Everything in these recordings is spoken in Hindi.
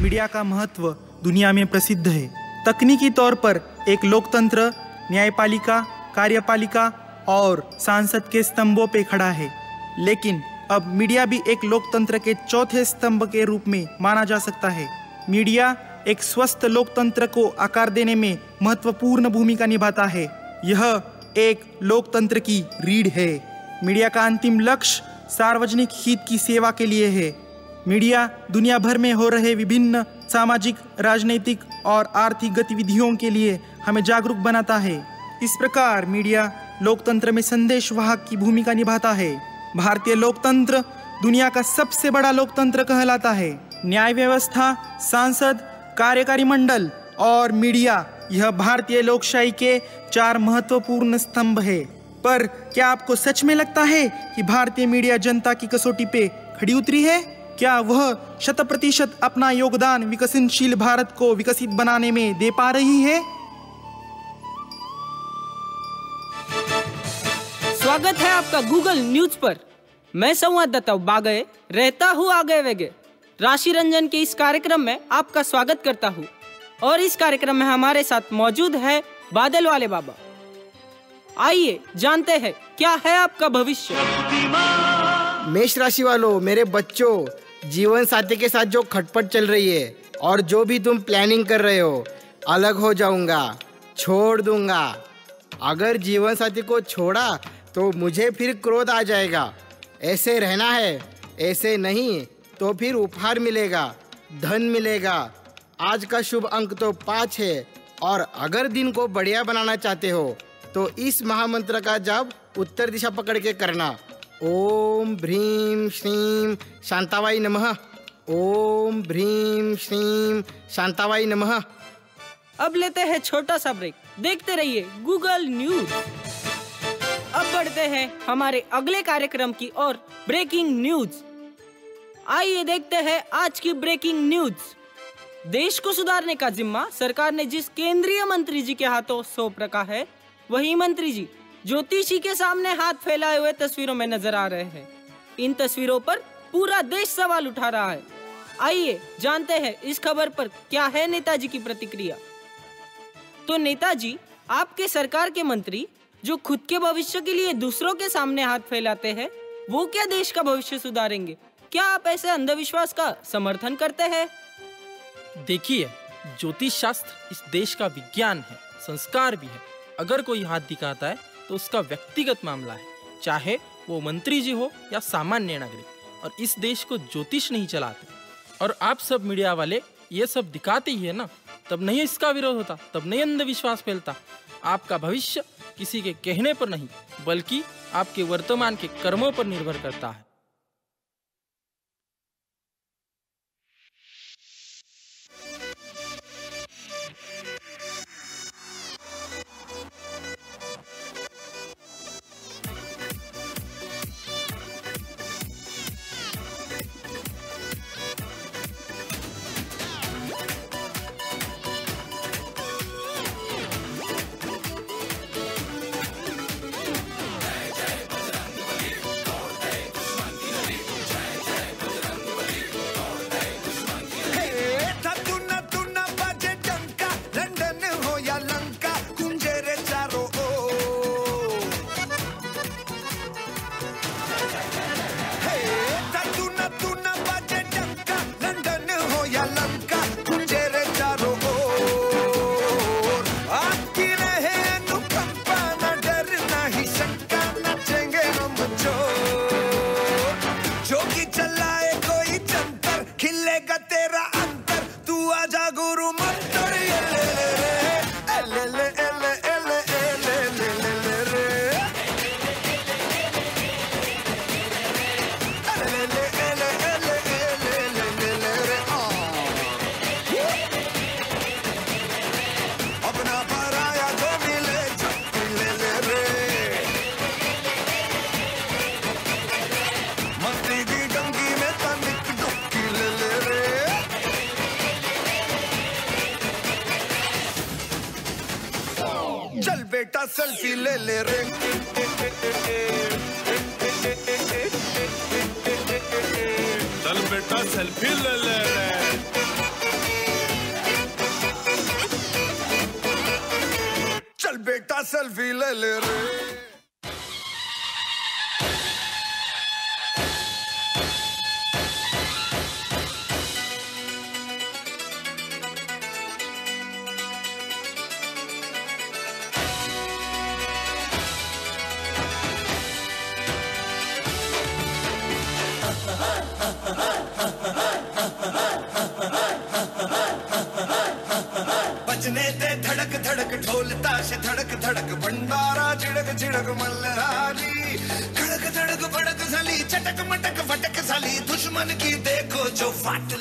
मीडिया का महत्व दुनिया में प्रसिद्ध है। तकनीकी तौर पर एक लोकतंत्र, न्यायपालिका, कार्यपालिका और सांसद के स्तंभों पे खड़ा है। लेकिन अब मीडिया भी एक लोकतंत्र के चौथे स्तंभ के रूप में माना जा सकता है। मीडिया एक स्वस्थ लोकतंत्र को आकार देने में महत्वपूर्ण भूमिका निभाता है। यह एक लोकतंत्र की रीढ़ है। मीडिया का अंतिम लक्ष्य सार्वजनिक हित की सेवा के लिए है। मीडिया दुनिया भर में हो रहे विभिन्न सामाजिक, राजनीतिक और आर्थिक गतिविधियों के लिए हमें जागरूक बनाता है। इस प्रकार मीडिया लोकतंत्र में संदेश वाहक की भूमिका निभाता है। भारतीय लोकतंत्र दुनिया का सबसे बड़ा लोकतंत्र कहलाता है। न्याय व्यवस्था, सांसद, कार्यकारी मंडल और मीडिया, यह भारतीय लोकशाही के चार महत्वपूर्ण स्तंभ है। पर क्या आपको सच में लगता है कि भारतीय मीडिया जनता की कसौटी पे खड़ी उतरी है? क्या वह शत प्रतिशत अपना योगदान विकसनशील भारत को विकसित बनाने में दे पा रही है? स्वागत है आपका गूगल न्यूज़ पर। मैं संवाददाता बागए रहता हूँ आगे वेगे राशि रंजन के इस कार्यक्रम में आपका स्वागत करता हूँ। और इस कार्यक्रम में हमारे साथ मौजूद है बादल वाले बाबा। आइए जानते हैं क्या है आपका भविष्य? मेष राशि वालों मेरे बच्चों जीवन साथी के साथ जो खटपट चल रही है और जो भी तुम प्लानिंग कर रहे हो, अलग हो जाऊँगा, छोड़ दूँगा। अगर जीवन साथी को छोड़ा तो मुझे फिर क्रोध आ जाएगा। ऐसे रहना है, ऐसे नहीं तो फिर उपहार मिलेगा, धन मिलेगा। आज का शुभ अंक तो पाँच है, और अगर दिन को बढ़िया बनाना चाहते हो तो इस महामंत्र का जाप उत्तर दिशा पकड़ के करना। ओम भ्रीम श्रीम शांताबाई नमः। ओम भ्रीम श्रीम शांताबाई नमः। अब लेते हैं छोटा सा ब्रेक। देखते रहिए गूगल न्यूज़। अब बढ़ते हैं हमारे अगले कार्यक्रम की ओर ब्रेकिंग न्यूज़। आइए देखते हैं आज की ब्रेकिंग न्यूज़। देश को सुधारने का जिम्मा सरकार ने जिस केंद्रीय मंत्री जी के हाथों सौंप रखा है, वही मंत्री जी ज्योतिषी के सामने हाथ फैलाए हुए तस्वीरों में नज़र आ रहे हैं। इन तस्वीरों पर पूरा देश सवाल उठा रहा है। आइए जानते हैं इस खबर पर क्या है नेताजी की प्रतिक्रिया। तो नेताजी, आपके सरकार के मंत्री, जो खुद के भविष्य के लिए दूसरों के सामने हाथ फैलाते हैं, वो क्या देश का भविष्य सुधारेंगे? क्या आप ऐसे अंधविश्वास का समर्थन करते हैं? देखिए ज्योतिष शास्त्र इस देश का विज्ञान है, संस्कार भी है। अगर कोई हाथ दिखाता है तो उसका व्यक्तिगत मामला है। चाहे वो मंत्री जी हो या सामान्य नागरिक, और इस देश को ज्योतिष नहीं चलाते। और आप सब मीडिया वाले ये सब दिखाते ही है ना, तब नहीं इसका विरोध होता, तब नहीं अंधविश्वास फैलता। आपका भविष्य किसी के कहने पर नहीं, बल्कि आपके वर्तमान के कर्मों पर निर्भर करता है। ले ले चल बेटा सेल्फी ले ले। झिड़क मल्हारी खड़क धड़क भड़क साली, चटक मटक फटक साली, दुश्मन की देखो जो फाट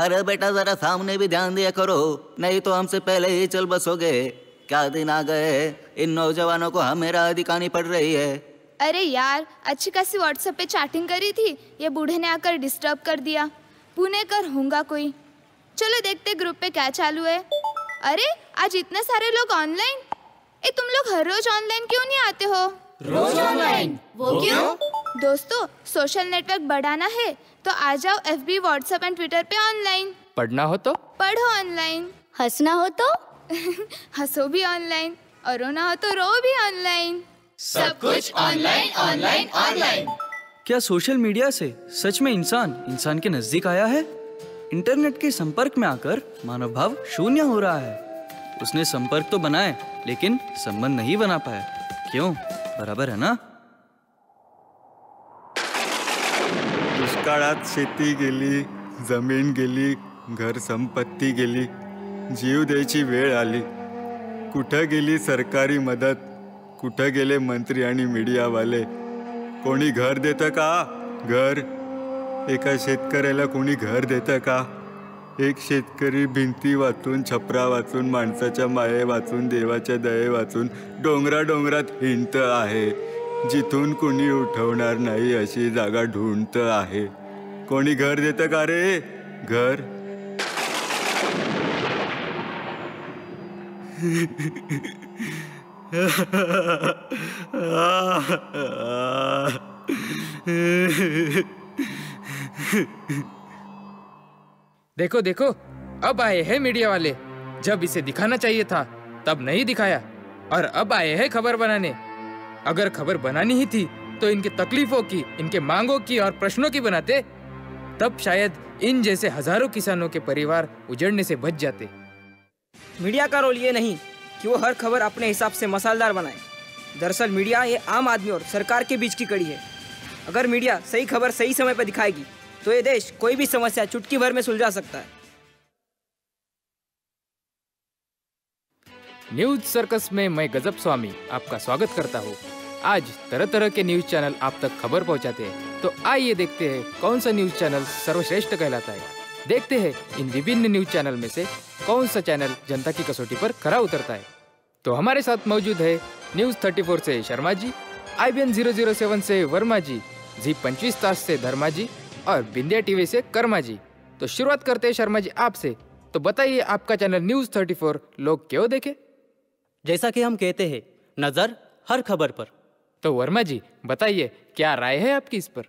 अरे बेटा जरा सामने भी ध्यान दिया करो। नहीं तो हमसे पहले ही चल बसोगे। क्या दिन आ गए इन नौजवानों को हमें राह दिखानी पड़ रही है। अरे यार अच्छी खासी व्हाट्सएप पे चैटिंग करी थी। ये बूढ़े ने आकर डिस्टर्ब कर दिया। पुणे कर होगा कोई। चलो देखते ग्रुप पे क्या चालू है। अरे आज इतने सारे लोग ऑनलाइन ए तुम लोग हर रोज ऑनलाइन क्यों नहीं आते हो? रोज ऑनलाइन वो क्यों? दोस्तों सोशल नेटवर्क बढ़ाना है तो आ जाओ F B WhatsApp and Twitter पे ऑनलाइन पढ़ना हो तो? पढ़ो ऑनलाइन हंसना हो तो? हंसो भी ऑनलाइन और रोना हो तो रो भी ऑनलाइन सब कुछ ऑनलाइन ऑनलाइन ऑनलाइन क्या सोशल मीडिया से सच में इंसान इंसान के नज़दीक आया है? इंटरनेट के संपर्क में आकर मानव भाव शून्य हो रहा है। उसने संपर्क तो बनाए लेकिन संबंध नहीं बना पाया। क्यों? बराबर है ना? दुष्काळात शेती गेली जमीन गेली घर संपत्ती गेली जीव द्यायची वेळ आली. कुठं गेली सरकारी मदत? कुठं गेले मंत्री आणि मीडियावाले? कोणी घर देतं का? घर? एका शेतकऱ्याला कोणी घर देतं का? एक शेतकरी भिंती वाचून छपरा वाचून माणसाच्या माये वाचून देवाच्या दये वाचून डोंगरा डोंगरात हिंडत आहे. जिथून कुणी उठवणार नाही अशी जागा ढूंढत आहे. कोणी घर देतं का रे? घर? देखो देखो, अब आए हैं मीडिया वाले। जब इसे दिखाना चाहिए था, तब नहीं दिखाया। और अब आए हैं खबर बनाने। अगर खबर बनानी ही थी तो इनके तकलीफों की, इनके मांगों की और प्रश्नों की बनाते। तब शायद इन जैसे हज़ारों किसानों के परिवार उजड़ने से बच जाते। मीडिया का रोल ये नहीं कि वो हर खबर अपने हिसाब से मसालेदार बनाए। दरअसल मीडिया ये आम आदमी और सरकार के बीच की कड़ी है। अगर मीडिया सही खबर सही समय पर दिखाएगी तो ये देश कोई भी समस्या चुटकी भर में सुलझा सकता है। न्यूज़ सर्कस में मैं गजब स्वामी, आपका स्वागत करता हूँ। आज तरह तरह के न्यूज़ चैनल आप तक खबर पहुँचाते हैं। तो आइए देखते हैं कौन सा न्यूज़ चैनल सर्वश्रेष्ठ कहलाता है। देखते हैं इन विभिन्न न्यूज़ चैनल में से कौन सा चैनल जनता की कसौटी पर खरा उतरता है। तो हमारे साथ मौजूद है न्यूज़ 34 से Sharma ji I B N zero zero seven से वर्मा जी जी पंचवीस तास से धर्मा जी और बिंदिया टीवी से कर्मा जी। तो शुरुआत करते हैं शर्मा जी आपसे। तो बताइए आपका चैनल न्यूज़ 34 लोग क्यों देखे? जैसा कि हम कहते हैं, नज़र हर खबर पर। तो वर्मा जी बताइए क्या राय है आपकी इस पर?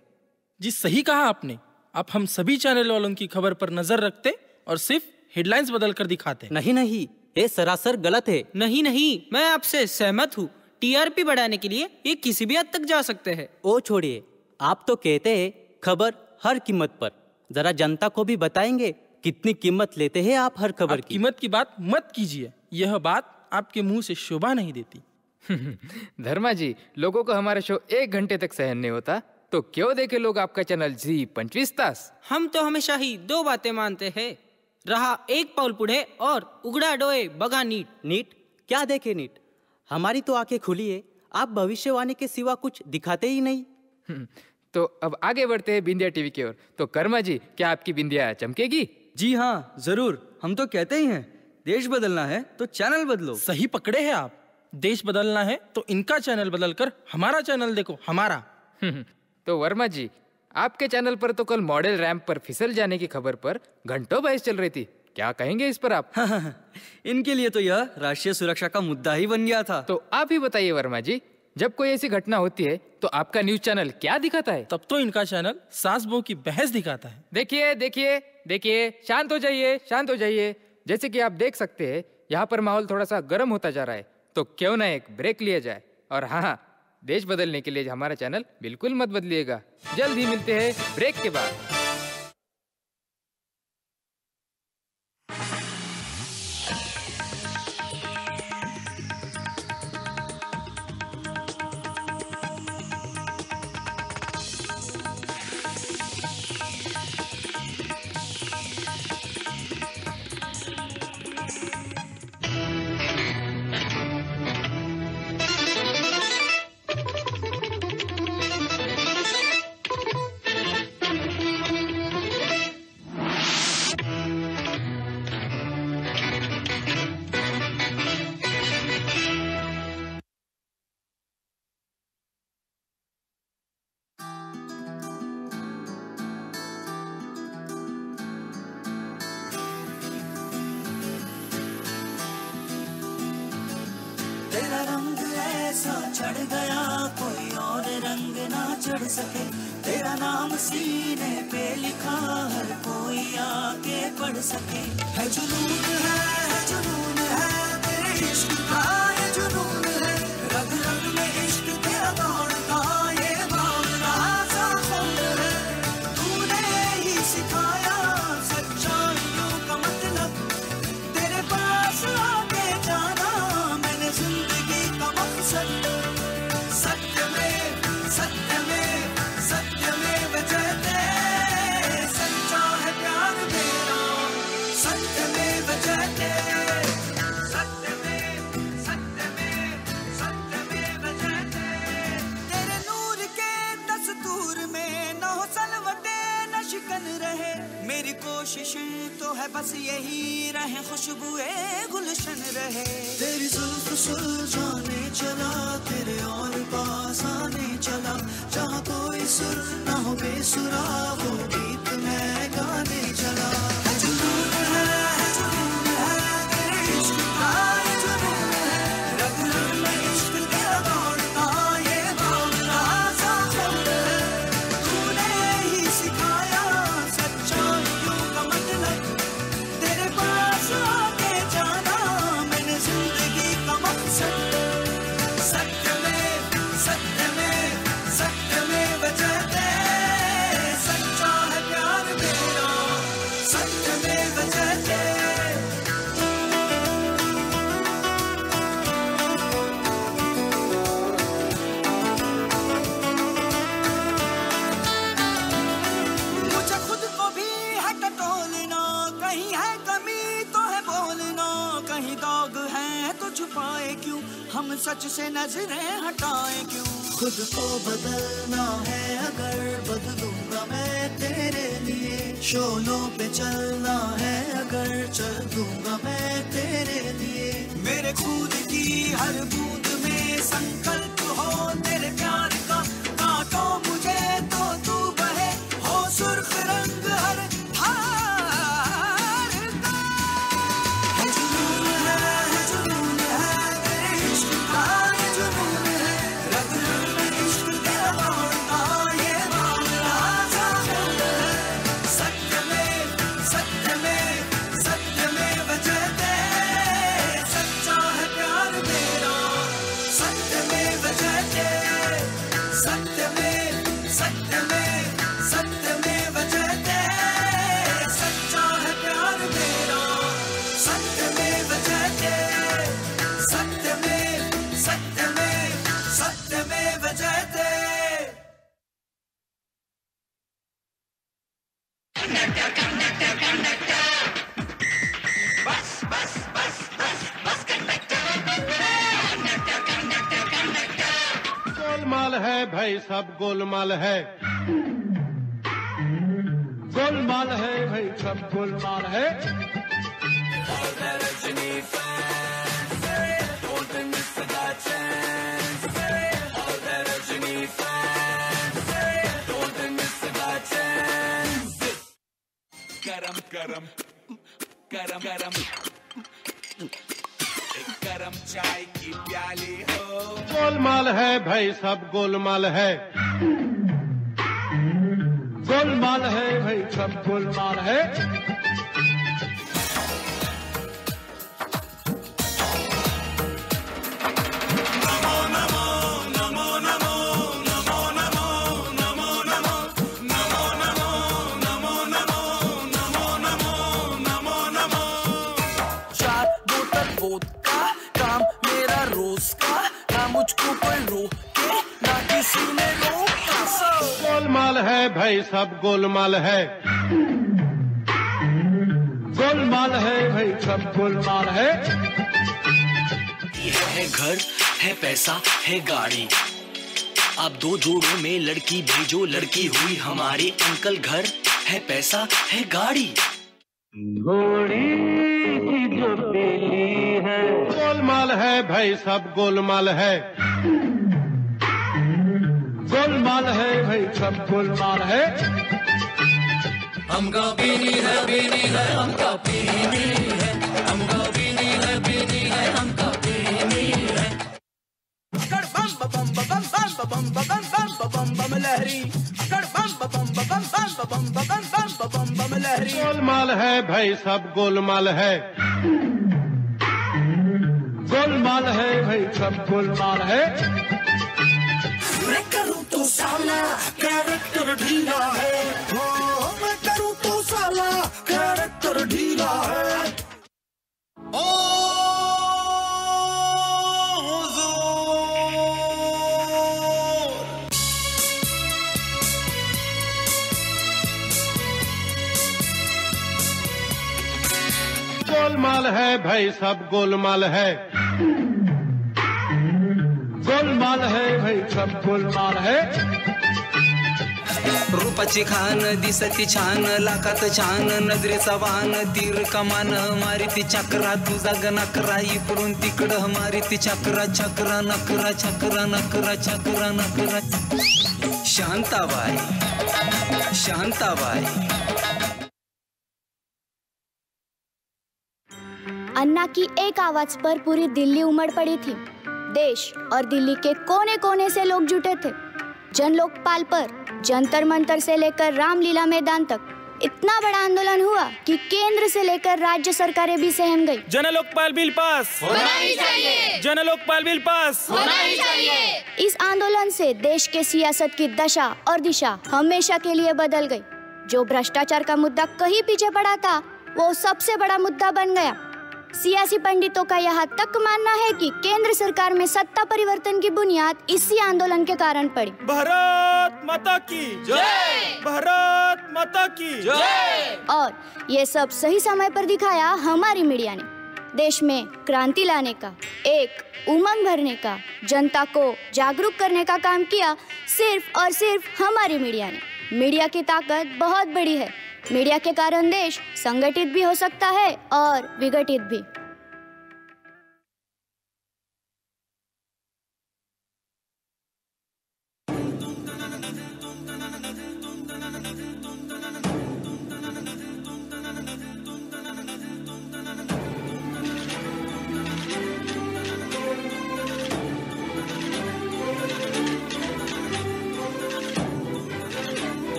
जी सही कहा आपने। आप हम सभी चैनल वालों की खबर पर नज़र रखते और सिर्फ़ हेडलाइंस बदल कर दिखाते। नहीं नहीं ये सरासर गलत है। नहीं नहीं मैं आपसे सहमत हूँ। टीआरपी बढ़ाने के लिए ये किसी भी हद तक जा सकते हैं। ओ छोड़िए आप तो कहते हैं खबर हर कीमत पर। जरा जनता को भी बताएँगे कितनी कीमत लेते हैं आप हर खबर की। कीमत की बात मत कीजिए। यह बात आपके मुँह से शोभा नहीं देती। धर्मा जी लोगों को हमारा शो एक घंटे तक सहन नहीं होता तो क्यों देखे लोग आपका चैनल जी पंचवीस तास? हम तो हमेशा ही दो बातें मानते हैं। रहा एक पाउल पुढ़े और उगड़ा डोए बगा नीट। नीट? क्या देखे नीट? हमारी तो आँखें खुली है। आप भविष्यवाणी के सिवा कुछ दिखाते ही नहीं। तो अब आगे बढ़ते हैं बिंदिया टीवी की ओर। तो कर्मा जी क्या आपकी बिंदिया चमकेगी? जी हाँ ज़रूर। हम तो कहते ही हैं देश बदलना है तो चैनल बदलो। सही पकड़े हैं आप। देश बदलना है तो इनका चैनल बदलकर हमारा चैनल देखो हमारा। तो वर्मा जी आपके चैनल पर तो कल मॉडल रैंप पर फिसल जाने की खबर पर घंटों बहस चल रही थी। क्या कहेंगे इस पर आप? इनके लिए तो यह राष्ट्रीय सुरक्षा का मुद्दा ही बन गया था। तो आप ही बताइए वर्मा जी जब कोई ऐसी घटना होती है तो आपका न्यूज़ चैनल क्या दिखाता है? तब तो इनका चैनल सास बहू की बहस दिखाता है। देखिए देखिए देखिए शांत हो जाइए शांत हो जाइए। जैसे कि आप देख सकते हैं यहाँ पर माहौल थोड़ा सा गर्म होता जा रहा है। तो क्यों ना एक ब्रेक लिया जाए? और हाँ हाँ देश बदलने के लिए हमारा चैनल बिल्कुल मत बदलिएगा। जल्द ही मिलते हैं ब्रेक के बाद। नाम सीने पे लिखा हर कोई आके पढ़ सके। सुलझाने चला तेरे और पास आने चला। जहाँ कोई सुर ना हो बेसुरा वो हम सच से नज़रें हटाए क्यों? खुद को बदलना है अगर बदलूँगा मैं तेरे लिए। शोलों पे चलना है अगर चल दूँगा मैं तेरे लिए। मेरे खुद की हर बूंद भाई सब गोलमाल है। गोलमाल है भाई सब गोलमाल है। गरम गरम गरम गरम। गरम चाय की प्याली हो। गोलमाल है भाई सब, गोलमाल है। गोलमाल है भाई सब, गोलमाल है। भाई सब गोलमाल है। गोलमाल है भाई सब गोलमाल है। है घर है पैसा है गाड़ी। आप दो जोड़ों में लड़की भेजो लड़की हुई हमारी अंकल घर है पैसा है गाड़ी। है। गोलमाल है भाई सब गोलमाल है। गोलमाल है भाई सब गोलमाल है हमका पीनी है पीनी है हमका पीनी है हमका पीनी है पीनी है हमका पीनी है अकड़ बम बम बम बम बम बम बम बम बम बम लहरी अकड़ बम बम बम बम बम बम बम बम बम बम लहरी गोलमाल है भाई सब गोलमाल है गोलमाल है भाई सब गोलमाल है मैं करूँ साला कैरेक्टर ढीला है। हो, मैं करूँ तो साला कैरेक्टर ढीला है। ओ गोलमाल है भाई सब गोलमाल है। गोलमाल है भाई सब गोलमाल है। रूपाची खान दिसती छान लाखात छान नजरेचा वान तीर कमान मारिती चक्रा तुझा गणकरा इकडून तिकडं मारिती चक्रा चक्रा नकरा चक्रा नकरा चक्रा नकरा. शांताबाई शांताबाई. अन्ना की एक आवाज़ पर पूरी दिल्ली उमड़ पड़ी थी। देश और दिल्ली के कोने कोने से लोग जुटे थे। जन लोकपाल पर जंतर मंतर से लेकर रामलीला मैदान तक इतना बड़ा आंदोलन हुआ कि केंद्र से लेकर राज्य सरकारें भी सहम गई। जन लोकपाल बिल पास। होना ही चाहिए। जन लोकपाल बिल पास। होना ही चाहिए। इस आंदोलन से देश के सियासत की दशा और दिशा हमेशा के लिए बदल गई। जो भ्रष्टाचार का मुद्दा कहीं पीछे पड़ा था वो सबसे बड़ा मुद्दा बन गया। सियासी पंडितों का यहाँ तक मानना है कि केंद्र सरकार में सत्ता परिवर्तन की बुनियाद इसी आंदोलन के कारण पड़ी। भारत माता की जय। भारत माता की जय। और ये सब सही समय पर दिखाया हमारी मीडिया ने। देश में क्रांति लाने का एक उमंग भरने का जनता को जागरूक करने का काम किया सिर्फ़ और सिर्फ़ हमारी मीडिया ने। मीडिया की ताकत बहुत बड़ी है। मीडिया के कारण देश संगठित भी हो सकता है और विघटित भी।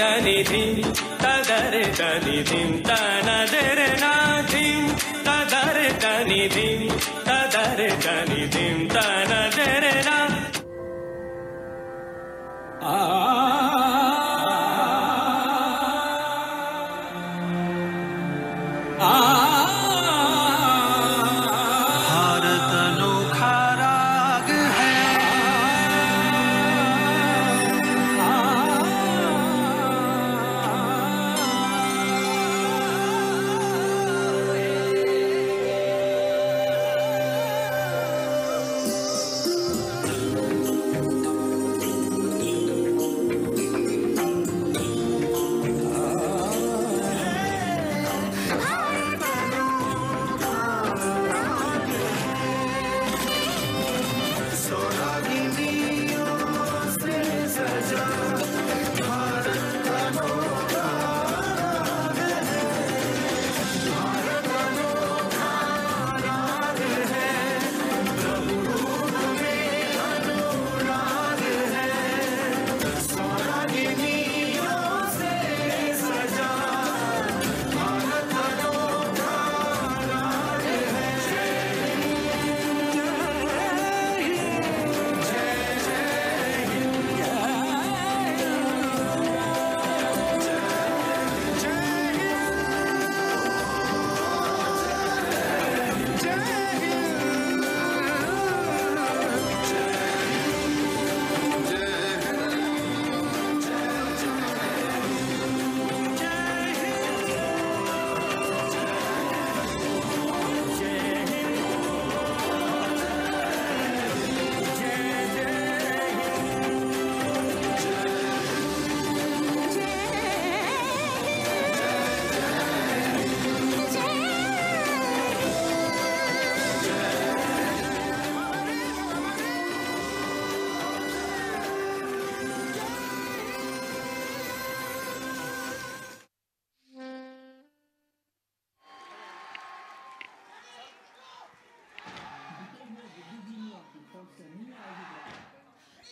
ಧನಿಧಿಂ ತದರ ಧನಿಧಿಂ ತನದರೆ ನಾಧಿಂ ತದರ ಧನಿಧಿಂ ತದರ ಧನಿಧಿಂ ತನದರೆ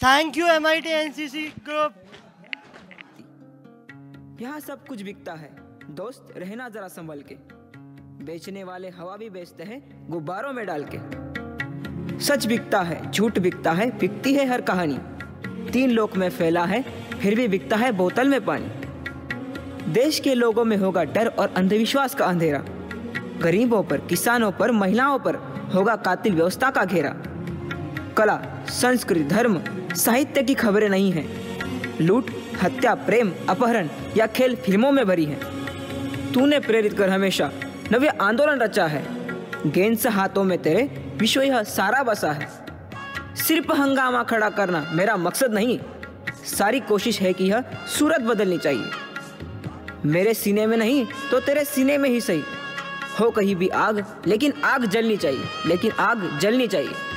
thank you M I T NCC group यहाँ सब कुछ बिकता है, दोस्त, रहना जरा संभल के। बेचने वाले हवा भी बेचते हैं, गुब्बारों में डाल के। सच बिकता है, झूठ बिकता है, बिकती है हर कहानी। तीन लोक में फैला है, फिर भी बिकता है बोतल में पानी। देश के लोगों में होगा डर और अंधविश्वास का अंधेरा। गरीबों पर, किसानों पर, महिलाओं पर होगा कातिल व्यवस्था का घेरा। कला संस्कृति धर्म, साहित्य की खबरें नहीं हैं। लूट, हत्या, प्रेम, अपहरण या खेल फ़िल्मों में भरी है। तूने प्रेरित कर हमेशा नव्य आंदोलन रचा है। गेंद से हाथों में तेरे विश्व यह सारा बसा है। सिर्फ़ हंगामा खड़ा करना मेरा मकसद नहीं। सारी कोशिश है कि यह सूरत बदलनी चाहिए। मेरे सीने में नहीं तो तेरे सीने में ही सही। हो कहीं भी आग, लेकिन आग जलनी चाहिए, लेकिन आग जलनी चाहिए।